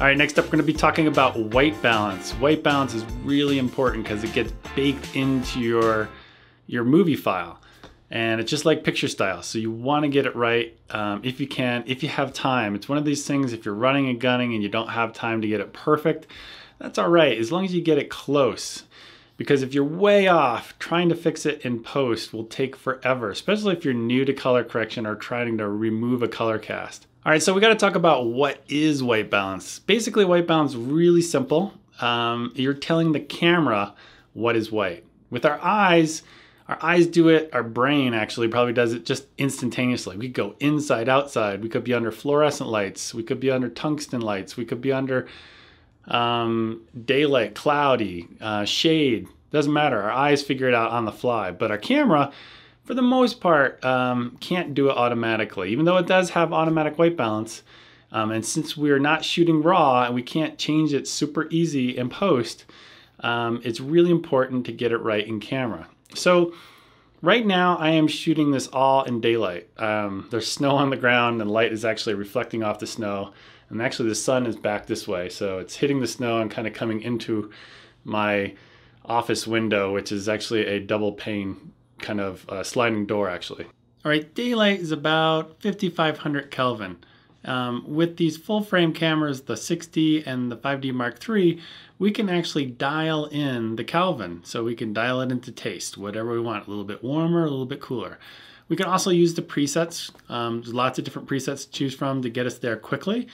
All right, next up we're gonna be talking about white balance. White balance is really important because it gets baked into your, your movie file. And it's just like picture style. So you wanna get it right um, if you can, if you have time. It's one of these things, if you're running and gunning and you don't have time to get it perfect, that's all right, as long as you get it close. Because if you're way off, trying to fix it in post will take forever, especially if you're new to color correction or trying to remove a color cast. All right, so we got to talk about what is white balance. Basically, white balance really simple. Um, you're telling the camera what is white. With our eyes, our eyes do it, our brain actually probably does it just instantaneously. We could go inside, outside. We could be under fluorescent lights. We could be under tungsten lights. We could be under um, daylight, cloudy, uh, shade. Doesn't matter. Our eyes figure it out on the fly. But our camera, for the most part, um, can't do it automatically, even though it does have automatic white balance. Um, and since we're not shooting raw and we can't change it super easy in post, um, it's really important to get it right in camera. So right now I am shooting this all in daylight. Um, there's snow on the ground and light is actually reflecting off the snow. And actually the sun is back this way. So it's hitting the snow and kind of coming into my office window, which is actually a double pane kind of uh, sliding door actually. All right, daylight is about 5500 Kelvin. Um, with these full frame cameras, the 6D and the 5D Mark III, we can actually dial in the Kelvin. So we can dial it into taste, whatever we want, a little bit warmer, a little bit cooler. We can also use the presets. Um, there's lots of different presets to choose from to get us there quickly.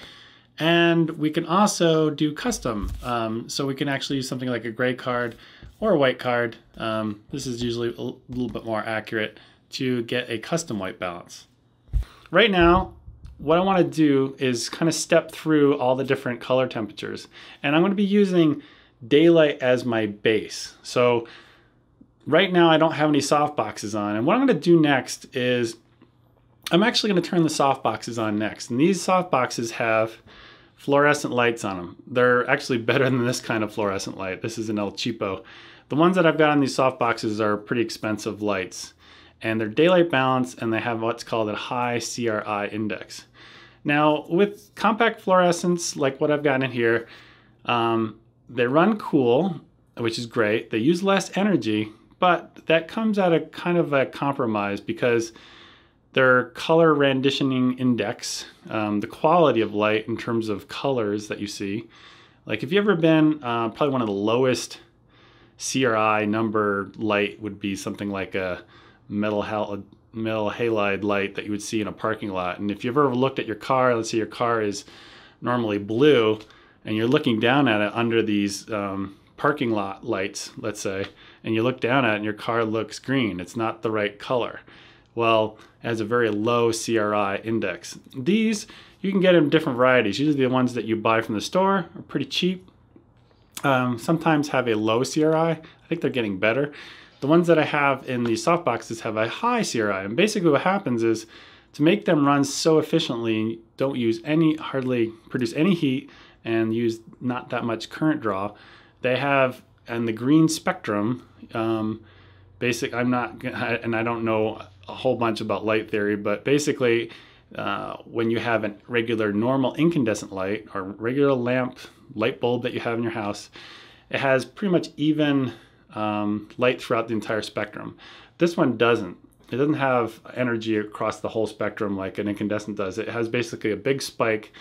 And we can also do custom. Um, so we can actually use something like a gray card or a white card. Um, this is usually a little bit more accurate to get a custom white balance. Right now, what I want to do is kind of step through all the different color temperatures. And I'm going to be using daylight as my base. So right now I don't have any soft boxes on. And what I'm going to do next is I'm actually going to turn the soft boxes on next. And these soft boxes have fluorescent lights on them. They're actually better than this kind of fluorescent light. This is an El Cheapo. The ones that I've got on these soft boxes are pretty expensive lights and they're daylight balanced and they have what's called a high CRI index. Now with compact fluorescents like what I've got in here, um, they run cool, which is great. They use less energy, but that comes at a kind of a compromise because their color renditioning index, um, the quality of light in terms of colors that you see. Like if you've ever been, uh, probably one of the lowest CRI number light would be something like a metal, hal metal halide light that you would see in a parking lot. And if you've ever looked at your car, let's say your car is normally blue and you're looking down at it under these um, parking lot lights, let's say, and you look down at it and your car looks green. It's not the right color. Well, has a very low CRI index. These, you can get in different varieties. Usually the ones that you buy from the store are pretty cheap. Um, sometimes have a low CRI. I think they're getting better. The ones that I have in these soft boxes have a high CRI. And basically what happens is to make them run so efficiently, don't use any, hardly produce any heat and use not that much current draw. They have, and the green spectrum, um, basic, I'm not, and I don't know a whole bunch about light theory, but basically, uh, when you have a regular normal incandescent light or regular lamp light bulb that you have in your house, it has pretty much even um, light throughout the entire spectrum. This one doesn't. It doesn't have energy across the whole spectrum like an incandescent does. It has basically a big spike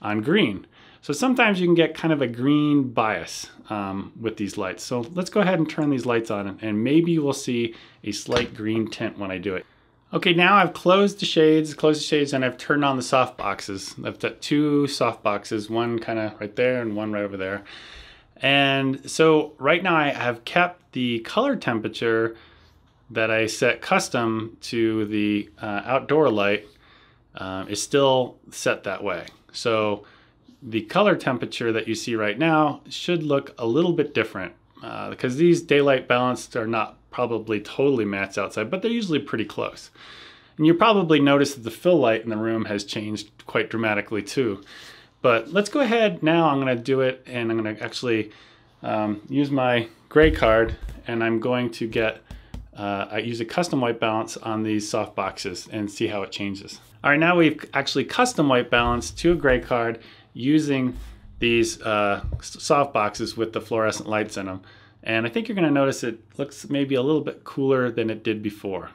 on green. So sometimes you can get kind of a green bias um, with these lights. So let's go ahead and turn these lights on and maybe we'll see a slight green tint when I do it. Okay, now I've closed the shades, closed the shades, and I've turned on the soft boxes. I've got two soft boxes, one kind of right there and one right over there. And so right now I have kept the color temperature that I set custom to the uh, outdoor light uh, is still set that way. So the color temperature that you see right now should look a little bit different uh, because these daylight balanced are not probably totally matched outside, but they're usually pretty close. And you probably notice that the fill light in the room has changed quite dramatically too. But let's go ahead now, I'm gonna do it and I'm gonna actually um, use my gray card and I'm going to get, uh, I use a custom white balance on these soft boxes and see how it changes. All right, now we've actually custom white balanced to a gray card using these uh, soft boxes with the fluorescent lights in them. And I think you're going to notice it looks maybe a little bit cooler than it did before.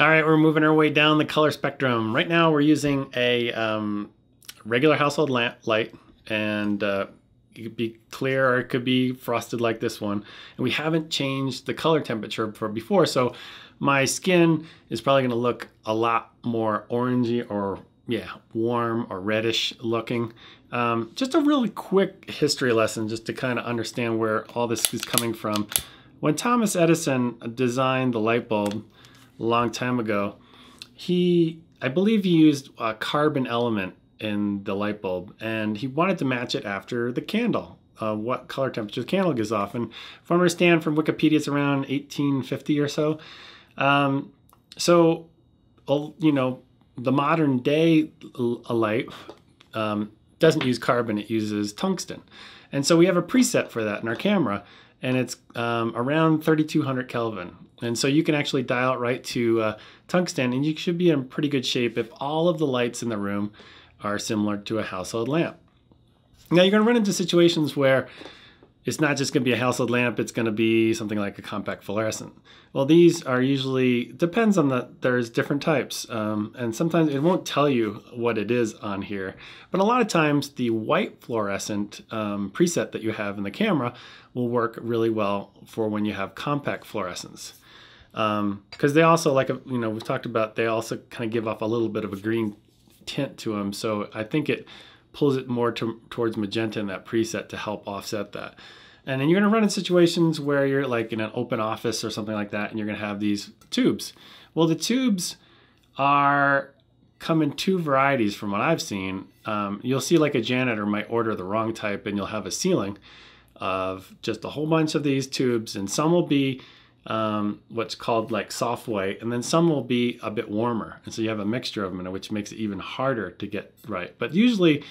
All right, we're moving our way down the color spectrum. Right now we're using a um, regular household lamp light and uh, it could be clear or it could be frosted like this one. And we haven't changed the color temperature for before, so my skin is probably gonna look a lot more orangey or yeah, warm or reddish looking. Um, just a really quick history lesson just to kind of understand where all this is coming from. When Thomas Edison designed the light bulb a long time ago, he, I believe he used a carbon element in the light bulb and he wanted to match it after the candle. Uh, what color temperature the candle gives off. And from I understand from Wikipedia, it's around 1850 or so. Um, so, you know, the modern day light um, doesn't use carbon, it uses tungsten. And so we have a preset for that in our camera, and it's um, around 3200 Kelvin. And so you can actually dial it right to uh, tungsten, and you should be in pretty good shape if all of the lights in the room are similar to a household lamp. Now you're going to run into situations where it's not just going to be a household lamp, it's going to be something like a compact fluorescent. Well, these are usually, depends on the, there's different types. Um, and sometimes it won't tell you what it is on here. But a lot of times the white fluorescent um, preset that you have in the camera will work really well for when you have compact fluorescents. Because um, they also, like, you know, we've talked about, they also kind of give off a little bit of a green tint to them. So I think it pulls it more to, towards magenta in that preset to help offset that. And then you're to run in situations where you're like in an open office or something like that, and you're to have these tubes. Well, the tubes are come in two varieties from what I've seen. Um, you'll see like a janitor might order the wrong type, and you'll have a ceiling of just a whole bunch of these tubes, and some will be um, what's called like soft white, and then some will be a bit warmer. And so you have a mixture of them, which makes it even harder to get right. But usually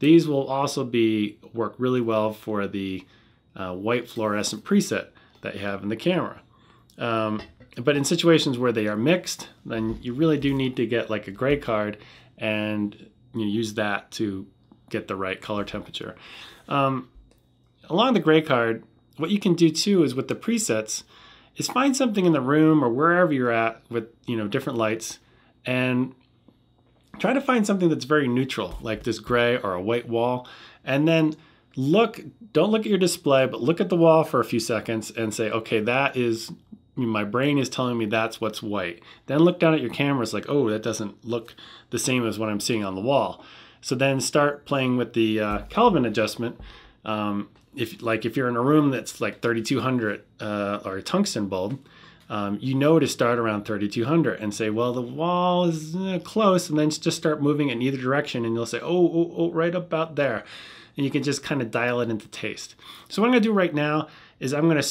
these will also be work really well for the uh, white fluorescent preset that you have in the camera. Um, but in situations where they are mixed, then you really do need to get like a gray card and you use that to get the right color temperature. Um, along the gray card, what you can do too is with the presets, is find something in the room or wherever you're at with you know different lights and try to find something that's very neutral like this gray or a white wall. And then look don't look at your display but look at the wall for a few seconds and say okay that is my brain is telling me that's what's white. Then look down at your camera it's like oh that doesn't look the same as what i'm seeing on the wall. So then start playing with the uh, kelvin adjustment um, if like if you're in a room that's like 3200 uh, or a tungsten bulb, um, you know to start around 3200 and say, well, the wall is uh, close, and then just start moving in either direction, and you'll say, oh, oh, oh, right about there, and you can just kind of dial it into taste. So what I'm gonna do right now is I'm gonna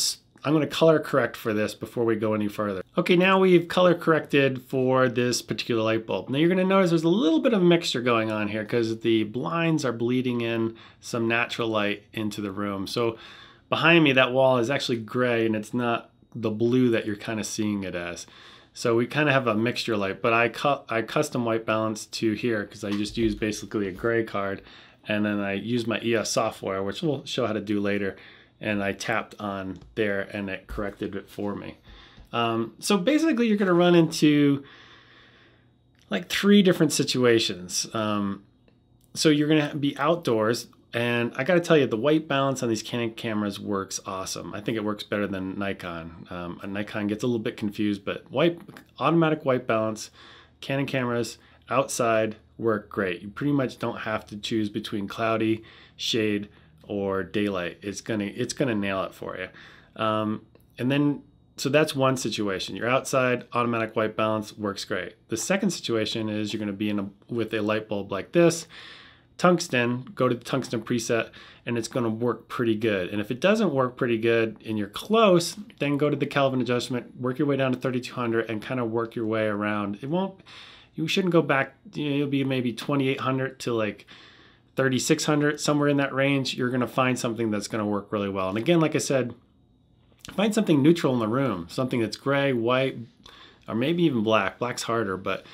I'm going to color correct for this before we go any further. Okay, now we've color corrected for this particular light bulb. Now you're going to notice there's a little bit of mixture going on here because the blinds are bleeding in some natural light into the room. So behind me, that wall is actually gray and it's not the blue that you're kind of seeing it as. So we kind of have a mixture light, but I, cut I custom white balance to here because I just use basically a gray card and then I use my EOS software, which we'll show how to do later and I tapped on there and it corrected it for me. Um, so basically you're gonna run into like three different situations. Um, so you're gonna be outdoors and I gotta tell you, the white balance on these Canon cameras works awesome. I think it works better than Nikon. Um, Nikon gets a little bit confused, but white automatic white balance, Canon cameras outside work great. You pretty much don't have to choose between cloudy, shade, or daylight, it's gonna it's gonna nail it for you. Um, and then so that's one situation. You're outside, automatic white balance works great. The second situation is you're going to be in a, with a light bulb like this, tungsten. Go to the tungsten preset, and it's going to work pretty good. And if it doesn't work pretty good and you're close, then go to the Kelvin adjustment, work your way down to 3200, and kind of work your way around. It won't. You shouldn't go back. You know, you'll be maybe 2800 to like 3600 somewhere in that range you're going to find something that's going to work really well and again like i said find something neutral in the room something that's gray white or maybe even black black's harder but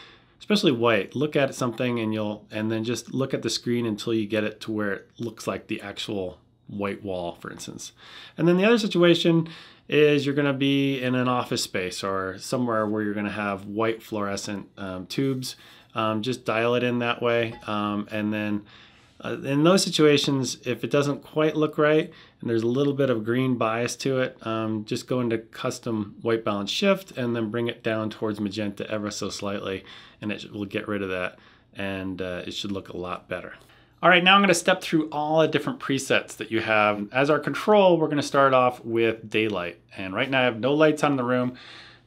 especially white. Look at something and you'll, and then just look at the screen until you get it to where it looks like the actual white wall, for instance. And then the other situation is you're going to be in an office space or somewhere where you're going to have white fluorescent um, tubes. Um, just dial it in that way. Um, and then uh, in those situations, if it doesn't quite look right and there's a little bit of green bias to it, um, just go into custom white balance shift and then bring it down towards magenta ever so slightly and it will get rid of that and uh, it should look a lot better. All right, now I'm gonna step through all the different presets that you have. As our control, we're gonna start off with daylight. And right now I have no lights on in the room,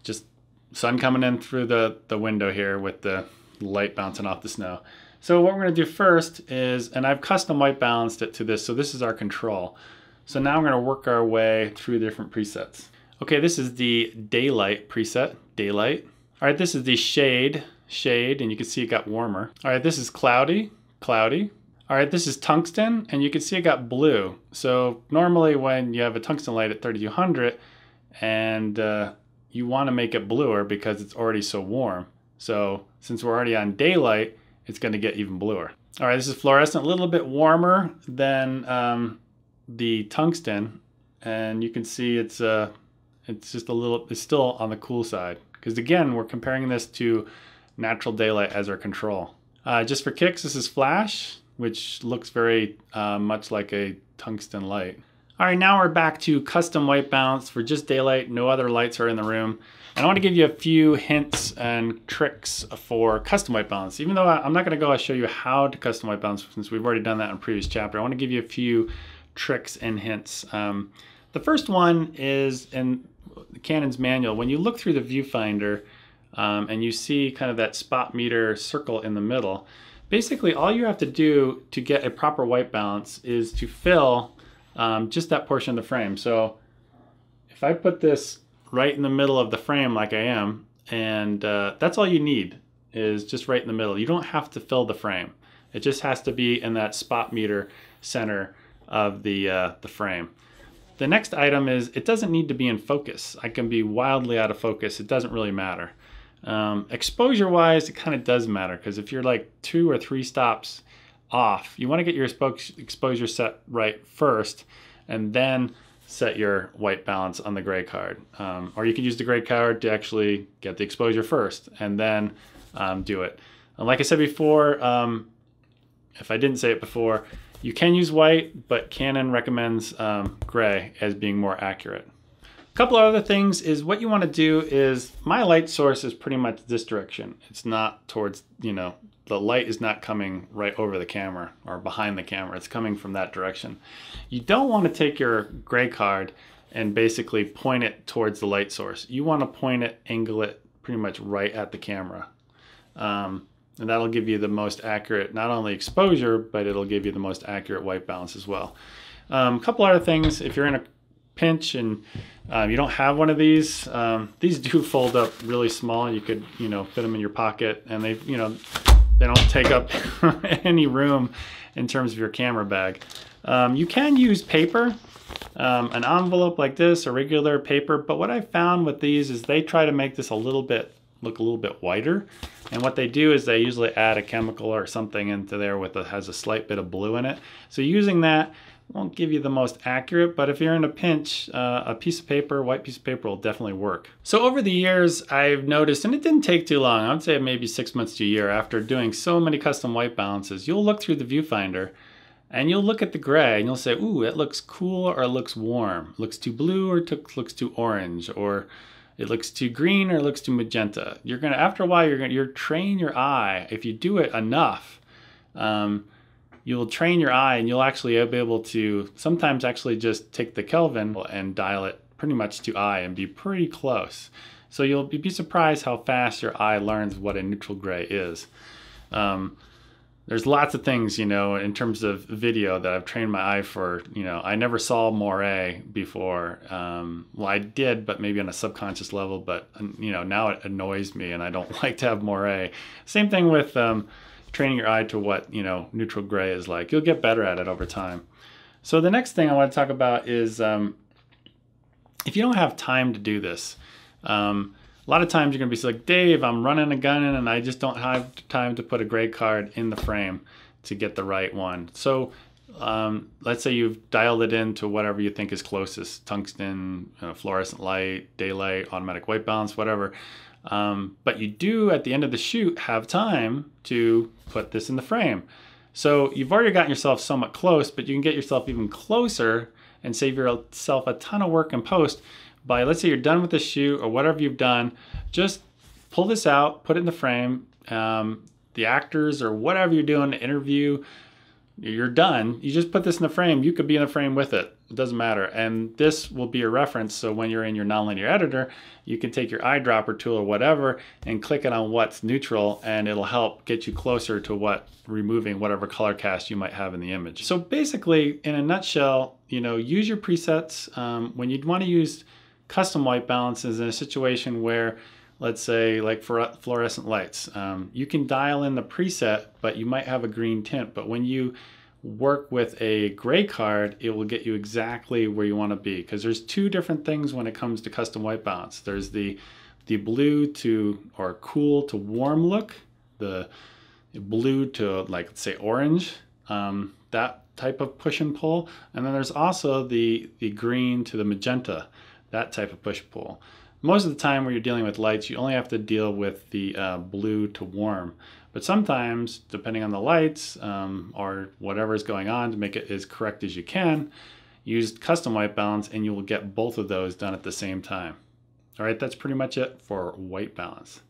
just sun coming in through the, the window here with the light bouncing off the snow. So what we're gonna do first is, and I've custom white balanced it to this, so this is our control. So now we're gonna work our way through different presets. Okay, this is the daylight preset, daylight. All right, this is the shade, shade, and you can see it got warmer. All right, this is cloudy, cloudy. All right, this is tungsten, and you can see it got blue. So normally when you have a tungsten light at 3200 and uh, you want to make it bluer because it's already so warm. So since we're already on daylight, it's going to get even bluer. All right, this is fluorescent, a little bit warmer than um, the tungsten, and you can see it's uh, it's just a little, it's still on the cool side. Because again, we're comparing this to natural daylight as our control. Uh, just for kicks, this is flash which looks very uh, much like a tungsten light. All right, now we're back to custom white balance for just daylight. No other lights are in the room. And I want to give you a few hints and tricks for custom white balance. Even though I'm not going to go show you how to custom white balance since we've already done that in a previous chapter, I want to give you a few tricks and hints. Um, the first one is in Canon's manual. When you look through the viewfinder um, and you see kind of that spot meter circle in the middle, basically all you have to do to get a proper white balance is to fill um, just that portion of the frame. So if I put this right in the middle of the frame like I am, and uh, that's all you need is just right in the middle. You don't have to fill the frame. It just has to be in that spot meter center of the, uh, the frame. The next item is it doesn't need to be in focus. I can be wildly out of focus. It doesn't really matter. Um, exposure wise, it kind of does matter because if you're like two or three stops off, you want to get your exposure set right first and then set your white balance on the gray card. Um, or you can use the gray card to actually get the exposure first and then um, do it. And like I said before, um, if I didn't say it before, you can use white, but Canon recommends um, gray as being more accurate A couple other things is what you want to do is my light source is pretty much this direction. It's not towards, you know, the light is not coming right over the camera or behind the camera. It's coming from that direction. You don't want to take your gray card and basically point it towards the light source. You want to point it, angle it pretty much right at the camera. Um, and that'll give you the most accurate, not only exposure, but it'll give you the most accurate white balance as well. A um, couple other things, if you're in a pinch and um, you don't have one of these, um, these do fold up really small. You could, you know, fit them in your pocket and they, you know, they don't take up any room in terms of your camera bag. Um, you can use paper, um, an envelope like this, a regular paper, but what I found with these is they try to make this a little bit, look a little bit whiter. And what they do is they usually add a chemical or something into there with a, has a slight bit of blue in it. So using that, won't give you the most accurate, but if you're in a pinch, uh, a piece of paper, white piece of paper will definitely work. So over the years, I've noticed, and it didn't take too long, I would say maybe six months to a year after doing so many custom white balances, you'll look through the viewfinder and you'll look at the gray and you'll say, ooh, it looks cool or it looks warm. It looks too blue or it looks too orange or it looks too green or it looks too magenta. You're gonna, after a while, you're gonna, you're train your eye. If you do it enough, um, you'll train your eye and you'll actually be able to sometimes actually just take the Kelvin and dial it pretty much to eye and be pretty close. So you'll be surprised how fast your eye learns what a neutral gray is. Um, there's lots of things, you know, in terms of video that I've trained my eye for. You know, I never saw moire before. Um, well, I did, but maybe on a subconscious level. But you know, now it annoys me, and I don't like to have moire. Same thing with um, training your eye to what you know neutral gray is like. You'll get better at it over time. So the next thing I want to talk about is um, if you don't have time to do this, um, a lot of times you're gonna be like, Dave, I'm running a gun and I just don't have time to put a gray card in the frame to get the right one. So um, let's say you've dialed it in to whatever you think is closest, tungsten, uh, fluorescent light, daylight, automatic white balance, whatever. Um, but you do at the end of the shoot have time to put this in the frame. So you've already gotten yourself somewhat close, but you can get yourself even closer and save yourself a ton of work in post by, let's say you're done with the shoot or whatever you've done, just pull this out, put it in the frame. Um, the actors or whatever you're doing, interview, you're done. You just put this in the frame. You could be in the frame with it. It doesn't matter. And this will be a reference. So when you're in your nonlinear editor, you can take your eyedropper tool or whatever and click it on what's neutral and it'll help get you closer to what removing whatever color cast you might have in the image. So basically, in a nutshell, you know, use your presets. Um, when you'd want to use custom white balances in a situation where let's say like for fluorescent lights. Um, you can dial in the preset, but you might have a green tint. But when you work with a gray card, it will get you exactly where you want to be. Because there's two different things when it comes to custom white balance. There's the the blue to or cool to warm look, the blue to like say orange, um, that type of push and pull. And then there's also the the green to the magenta, that type of push pull most of the time when you're dealing with lights, you only have to deal with the uh, blue to warm. But sometimes, depending on the lights um, or whatever is going on to make it as correct as you can, use custom white balance and you will get both of those done at the same time. All right, that's pretty much it for white balance.